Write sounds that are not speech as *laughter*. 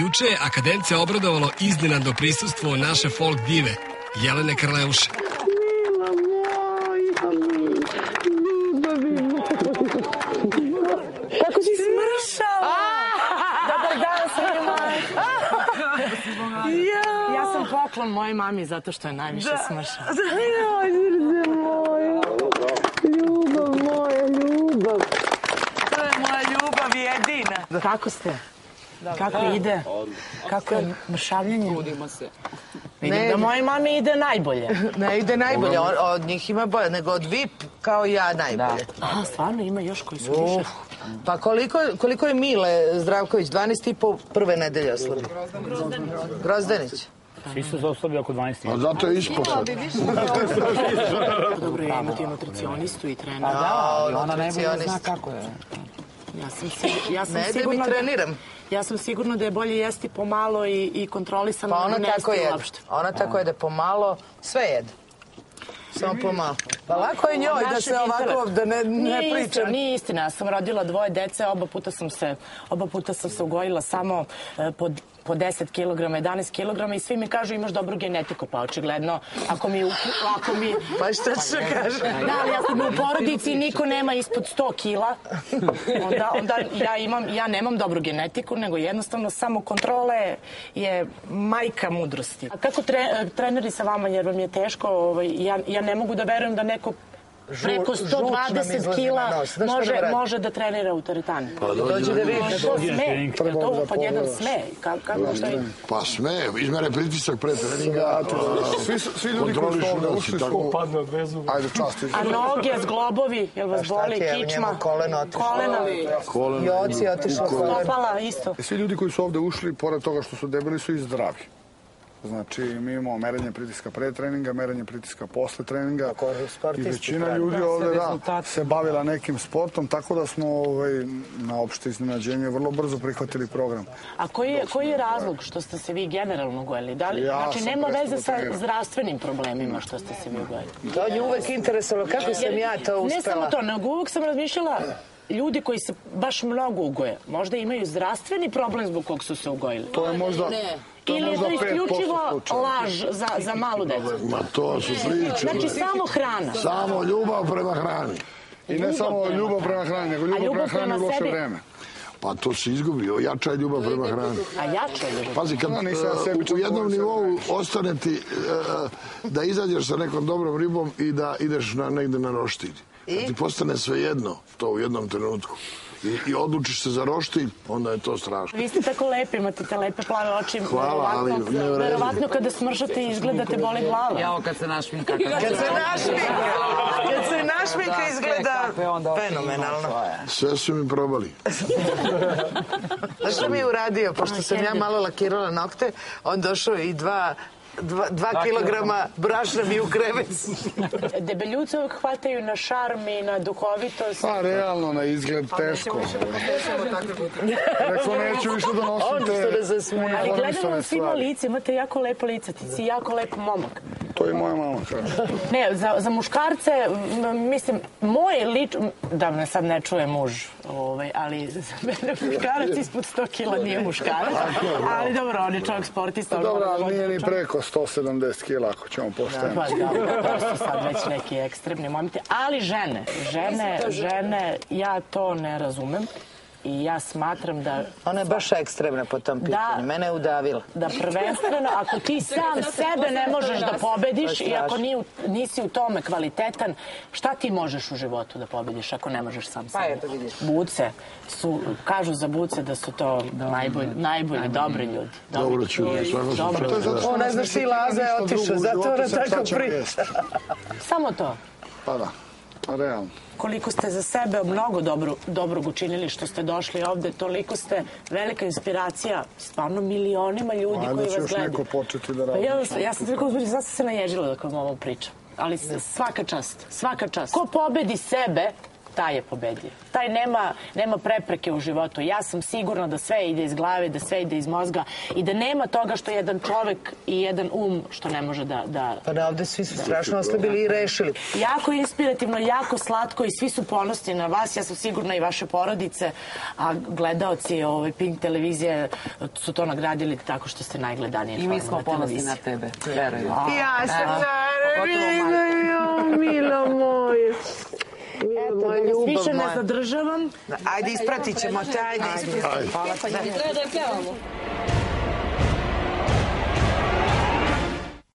Juče je akademce obradovalo iznenadno prisustvo naše folk dive, Jelene Krleuše. Kako si smršala? Dobar dan svima. Ja. ja sam poklon mojoj mami zato što je najviše da. smršala. Ja, srce moje. Ljubav moja, ljubav. To je moja ljubav jedina. Kako ste? Da, Kako da. ide? Kako je mršavljanje? Trudimo se. Vidim ne, da moje mame ide najbolje. *laughs* Ne ide najbolje, od, od njih ima bolje, nego od VIP kao ja najbolje. Da. A, stvarno ima još koji su više. Pa koliko, koliko je Mile Zdravković? 12 i po prve nedelje oslabi. Grozdanić. Grozdanić. Svi su zaoslabi oko 12 A zato je ispod sad. Dobro je imati nutricionistu i trenera. Da, I ona najbolje zna kako je. Ja sam, sig, ja sam ne sigurna da mi treniram. Ja sam sigurna da je bolje jesti pomalo i, i kontrolisano pa ona ne tako jede. uopšte. Ona tako jede pomalo, sve jede. Samo pomalo. Pa lako je njoj da se ovako, da ne, ne nije pričam. Istina, nije istina, ja sam rodila dvoje dece, oba puta sam se, oba puta sam se ugojila samo e, pod po 10 kg, 11 kg i svi mi kažu imaš dobru genetiku, pa očigledno ako mi, ako mi... Pa šta se kaže? Da, ali ako mi u porodici niko nema ispod 100 kila, onda, onda ja, imam, ja nemam dobru genetiku, nego jednostavno samo kontrole je majka mudrosti. A kako tre, treneri sa vama, jer vam je teško, ovaj, ja, ja ne mogu da verujem da neko preko 120 kila može, može da trenira u teretani. Pa dođe da vidi. To sme, to pod jedan sme? Kako, šta je? Pa sme, izmere pritisak pre treninga. Svi, svi ljudi koji su ovde ušli su... Padne od vezu. Ajde, čast. A noge, zglobovi, jel vas boli, kičma? Koleno otišlo. Kolena. Koleno. I oci otišlo. Stopala isto. Svi ljudi koji su ovde ušli, pored toga što su debeli, su i zdravi. Znači, mi imamo merenje pritiska pre treninga, merenje pritiska posle treninga. I većina ljudi ovde da, se bavila nekim sportom, tako da smo ovaj, na opšte iznenađenje vrlo brzo prihvatili program. A koji je, koji je razlog što ste se vi generalno gojili? Da li, Ja znači, nema veze da sa zdravstvenim problemima što ste se vi gojili. To nju uvek interesovalo kako sam ja to Ne samo uspela. to, nego uvek sam razmišljala ljudi koji se baš mnogo ugoje, možda imaju zdravstveni problem zbog kog su se ugojili. To je možda... To je Ili je to možda 5% isključivo laž za, za malu decu. Ma to su priče. Znači, samo hrana. Samo ljubav prema hrani. I ne samo ljubav prema hrani, nego ljubav ljubav prema hrani u loše sebi? vreme. Pa to se izgubi, jača je ljubav prema hrani. A jače je ljubav. Pazi, kad uh, u jednom nivou ostane ti uh, da izađeš sa nekom dobrom ribom i da ideš na, negde na roštilj. Kad ti postane sve jedno, to u jednom trenutku. I, i odlučiš se za roštilj, onda je to strašno. Vi ste tako lepi, imate te lepe plave oči. Hvala, ali Verovatno- ne vredi. Verovatno kada smršate izgledate boli glava. Jao, kad se našminka. Kad *laughs* se našminka, kad se našminka izgleda fenomenalno. Sve su mi probali. *laughs* Znaš što mi je uradio? Pošto sam ja malo lakirala nokte, on došao i dva dva, dva kilograma brašna mi u krevet. *laughs* Debeljuce uvek hvataju na šarm i na duhovitost. Pa, realno, na izgled teško. Rekao, neću više da nosim te... zasmeje. Ali gledamo svima stvari. lice, imate jako lepo lice, ti si jako lep momak. To i moja mama kaže. *laughs* Ne, za, za muškarce, mislim, moj lič, da me sad ne čuje muž, ovaj, ali za *laughs* mene muškarac ispod 100 kila nije muškarac. Ali dobro, on je čovjek sportista. on Dobro, ali da nije ni preko 170 kila, ako ćemo poštajemo. Pa da, to su sad već neki ekstremni momenti. Ali žene, žene, žene, ja to ne razumem. I ja smatram da Ona je baš ekstremna po tom pitanju. Mene je udavila. da prvenstveno ako ti sam sebe ne možeš da pobediš i ako ni, nisi u tome kvalitetan, šta ti možeš u životu da pobediš ako ne možeš sam sebe? eto vidiš. Buce su, kažu za buce da su to najbolji, najbolji, dobri ljudi. Dobri Dobro ću, svako sam ljudi. O, ne znaš ti Laza je otišao, zato ona tako priča. Samo to. Pa da, realno. koliko ste za sebe mnogo dobro, dobrog učinili što ste došli ovde, toliko ste velika inspiracija stvarno milionima ljudi Ajde koji će vas još gledaju. neko početi da Pa radi. ja, ja sam tako uzbuđena, sad sam se naježila dok vam ovo pričam. Ali svaka čast, svaka čast. Ko pobedi sebe, taj je pobedio. Taj nema, nema prepreke u životu. Ja sam sigurna da sve ide iz glave, da sve ide iz mozga i da nema toga što jedan čovek i jedan um što ne može da... da Pa da ovde svi su strašno oslabili i rešili. jako inspirativno, jako slatko i svi su ponosni na vas. Ja sam sigurna i vaše porodice, a gledaoci ove Pink televizije su to nagradili tako što ste najgledanije I mi smo ponosni na tebe, verujem. Ja sam naravno, Milo moje. Eto, moja da ljubav više ne moja. zadržavam. Ajde, ispratit ćemo te, ajde, ispratit. Ajde. Treba da je pevamo.